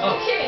Oh. Okay.